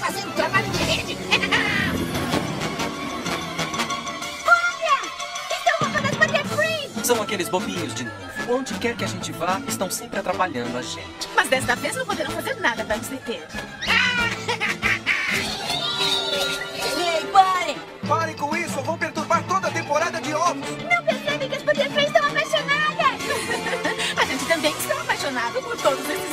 fazendo trabalho de rede. Olha! Estão roubando as Butterfree! São aqueles bobinhos de novo. Onde quer que a gente vá, estão sempre atrapalhando a gente. Mas desta vez não poderão fazer nada para nos deter. Ei, parem! Parem com isso, vão perturbar toda a temporada de ovos. Não percebem que as Butterfree estão apaixonadas? a gente também está apaixonado por todos esses